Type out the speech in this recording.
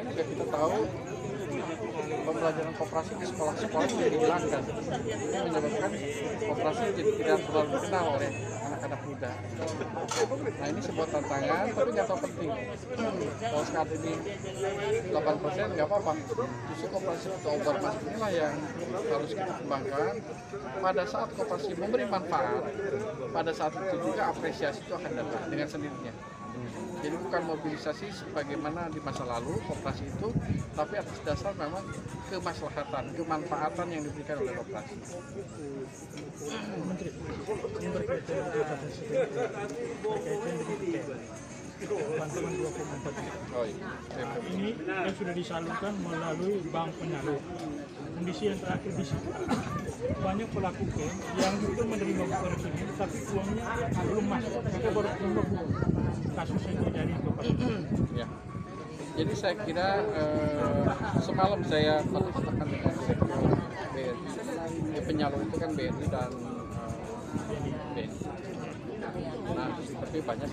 lain juga kita tahu pembelajaran koperasi di sekolah-sekolah juga dihilangkan. Ini menyebabkan koperasi jadi tidak terlalu dikenal oleh anak-anak muda. Nah ini sebuah tantangan, tapi tahu penting. Kalau saat ini 8 persen nggak apa-apa. Justru koperasi atau obat inilah yang harus kita kembangkan. Pada saat koperasi memberi manfaat, pada saat itu juga apresiasi itu akan datang dengan sendirinya. Jadi bukan mobilisasi sebagaimana di masa lalu koperasi itu, tapi atas dasar memang kemaslahatan, kemanfaatan yang diberikan oleh koperasi. Menteri, ini berkaitan bantuan 2,4 Oh iya. Ini yang sudah disalurkan melalui bank penyalur. Kondisi yang terakhir di situ banyak pelaku yang itu menerima bukan ini, tapi uangnya belum masuk. Mereka baru terima kasus yang terjadi itu. Pak. Ya. Jadi saya kira eh, semalam saya kontak-kontakan dengan BRI. Ya, penyalur itu kan BRI dan eh, BNI. Nah, tapi banyak